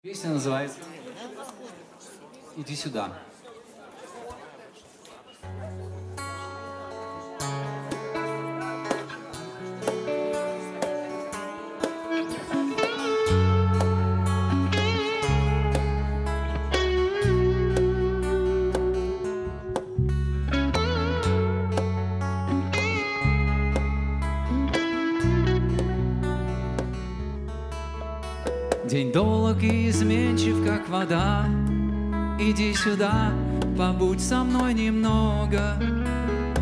Песня называется «Иди сюда». День долг и изменчив, как вода. Иди сюда, побудь со мной немного.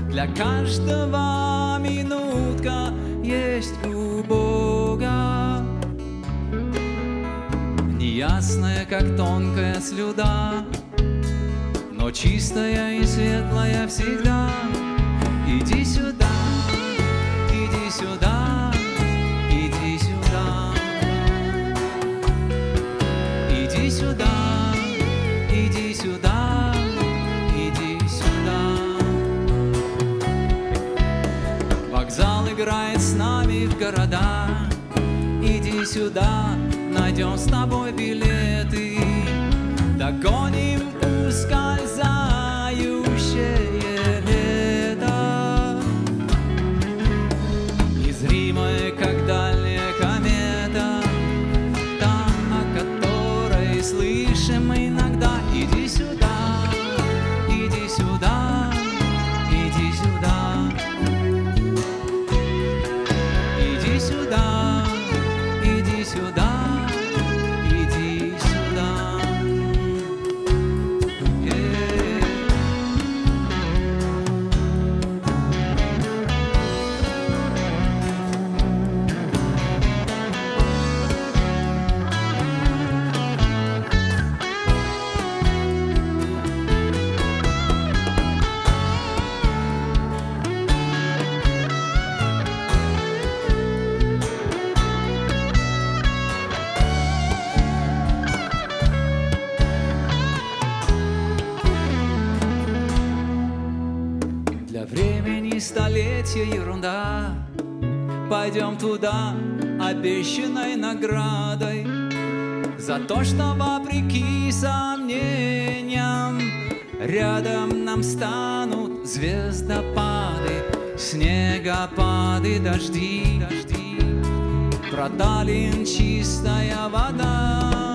Для каждого минутка есть у Бога. Неясная, как тонкая слюда, но чистая и светлая всегда. Играет с нами в города. Иди сюда, найдем с тобой билеты. Догоним ускользающее Иди сюда, иди сюда, столетия ерунда. Пойдем туда обещанной наградой За то, что вопреки сомнениям Рядом нам станут звездопады Снегопады, дожди, дожди Проталин чистая вода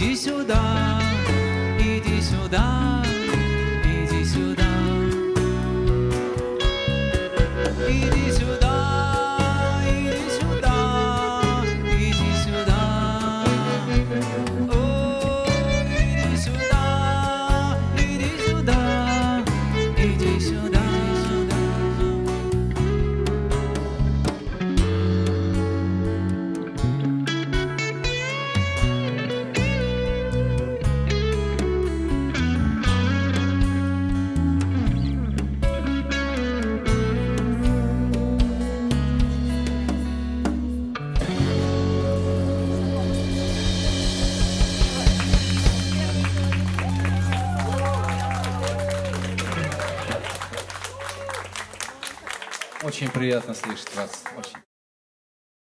Иди сюда, Очень приятно слышать вас. Очень.